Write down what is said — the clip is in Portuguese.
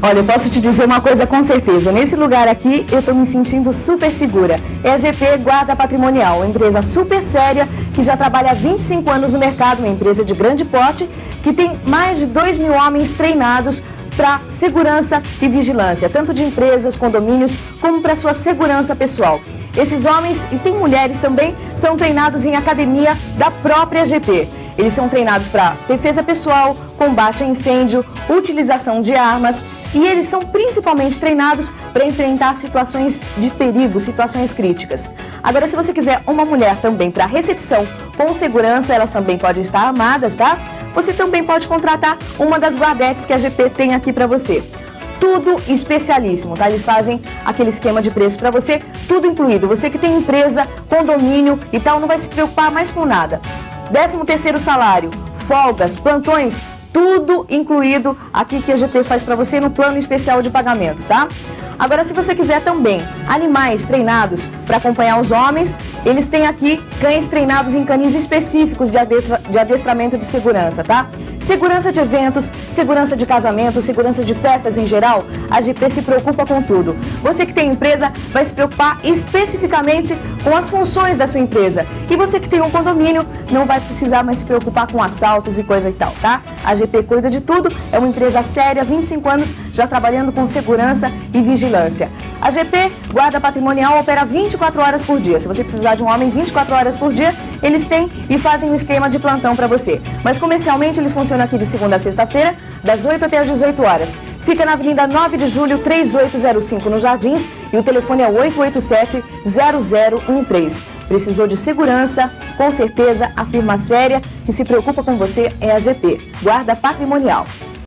Olha, eu posso te dizer uma coisa com certeza. Nesse lugar aqui, eu estou me sentindo super segura. É a GP Guarda Patrimonial, empresa super séria que já trabalha há 25 anos no mercado, uma empresa de grande porte, que tem mais de 2 mil homens treinados para segurança e vigilância, tanto de empresas, condomínios, como para sua segurança pessoal. Esses homens, e tem mulheres também, são treinados em academia da própria GP. Eles são treinados para defesa pessoal, combate a incêndio, utilização de armas e eles são principalmente treinados para enfrentar situações de perigo, situações críticas. Agora, se você quiser uma mulher também para recepção com segurança, elas também podem estar armadas, tá? Você também pode contratar uma das guardetes que a GP tem aqui para você tudo especialíssimo, tá? Eles fazem aquele esquema de preço para você, tudo incluído. Você que tem empresa, condomínio e tal, não vai se preocupar mais com nada. 13 terceiro salário, folgas, plantões, tudo incluído aqui que a GP faz para você no plano especial de pagamento, tá? Agora, se você quiser também animais treinados para acompanhar os homens, eles têm aqui cães treinados em canis específicos de, adestra de adestramento de segurança, tá? Segurança de eventos, segurança de casamento, segurança de festas em geral, a GP se preocupa com tudo. Você que tem empresa vai se preocupar especificamente com as funções da sua empresa. E você que tem um condomínio não vai precisar mais se preocupar com assaltos e coisa e tal, tá? A GP cuida de tudo, é uma empresa séria, 25 anos já trabalhando com segurança e vigilância. A GP Guarda Patrimonial opera 24 horas por dia. Se você precisar de um homem 24 horas por dia, eles têm e fazem um esquema de plantão para você. Mas comercialmente eles funcionam aqui de segunda a sexta-feira, das 8 até as 18 horas. Fica na Avenida 9 de Julho, 3805, no Jardins, e o telefone é 887-0013. Precisou de segurança? Com certeza, a firma séria que se preocupa com você é a GP, Guarda Patrimonial.